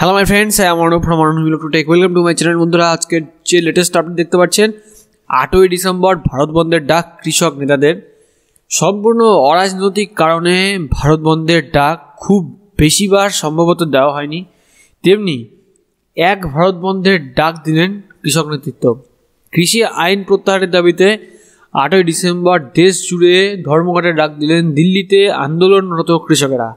Hello my friends I Arnab from Arnab to tech welcome to my channel বন্ধুরা। আজকে যে latest update দেখতে পাচ্ছেন, আটই ডিসেম্বর ভারত বন্ধের ডাক কৃষক নেতাদের। সম্পূর্ণ অরাজনৈতিক কারণে ভারত বন্ধের ডাক খুব বেশিবার সম্ভবত দেওয়া হয়নি। তেমনি এক ভারত বন্ধের ডাক দিলেন কৃষক নেতৃত্ব। কৃষি আইন প্রত্যাহারের দাবিতে আটই ডিসেম্বর দেশ জুড়ে ধর্মঘটের ডাক দিলেন দিল্লিতে আন্দোলনরত কৃষকেরা।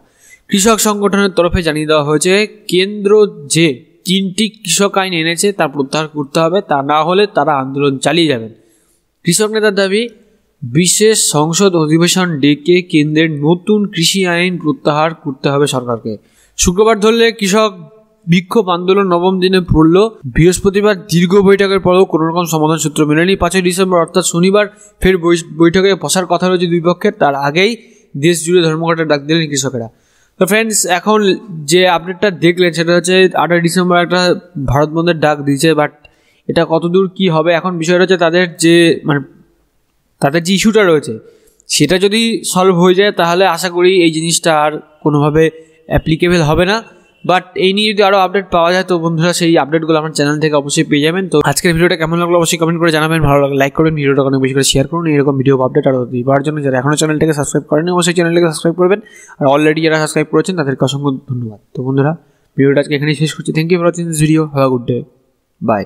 কৃষক সংগঠনের তরফে জানিয়ে দেওয়া হয়েছে, কেন্দ্র যে তিনটি কৃষক আইন এনেছে তা প্রত্যাহার করতে হবে, তা না হলে তারা আন্দোলন চালিয়ে যাবেন। কৃষক নেতার দাবি, বিশেষ সংসদ অধিবেশন ডেকে কেন্দ্রের নতুন কৃষি আইন প্রত্যাহার করতে হবে সরকারকে। শুক্রবার ধরলে কৃষক বিক্ষোভ আন্দোলন নবম দিনে পড়ল বৃহস্পতিবার দীর্ঘ বৈঠকের পরেও কোনো রকম সমাধান সূত্র মেলেনি। পাঁচই ডিসেম্বর, অর্থাৎ শনিবার, ফের বৈঠকে বসার কথা রয়েছে দুই পক্ষের। তার আগেই দেশ জুড়ে ধর্মঘটের ডাক দিলেন কৃষকেরা। তো ফ্রেন্ডস এখন যে আপডেটটা দেখলেন, সেটা হচ্ছে আটই ডিসেম্বর একটা ভারত বন্ধের ডাক দিয়েছে বাট এটা কতদূর কি হবে? এখন বিষয়টা হচ্ছে তাদের যে মানে তাদের যে ইস্যুটা রয়েছে, সেটা যদি সলভ হয়ে যায়, তাহলে আশা করি এই জিনিসটা আর কোনোভাবে অ্যাপ্লিকেবেল হবে না। বাট এই নিয়ে যদি আরও আপডেট পাওয়া যায়, তো বন্ধুরা সেই আপডেটগুলো আমার চ্যানেল থেকে অবশ্যই পেয়ে যাবেন। তো আজকের ভিডিওটা কেমন লাগল অবশ্যই কমেন্ট করে জানাবেন। ভালো লাগলে লাইক করবেন। ভিডিওটা অনেক বেশি করে শেয়ার করুন। এরকম ভিডিও আপডেট আরও দেওয়ার জন্য যারা এখনও চ্যানেলটাকে সাবস্ক্রাইব করেন অবশ্যই চ্যানেলটাকে সাবস্ক্রাইব করবেন। আর অলরেডি যারা সাবস্ক্রাইব করেছেন, তাদেরকে অসংখ্য ধন্যবাদ। তো বন্ধুরা, ভিডিওটা আজকে এখানেই শেষ করছি। Thank you for watching this video have good day bye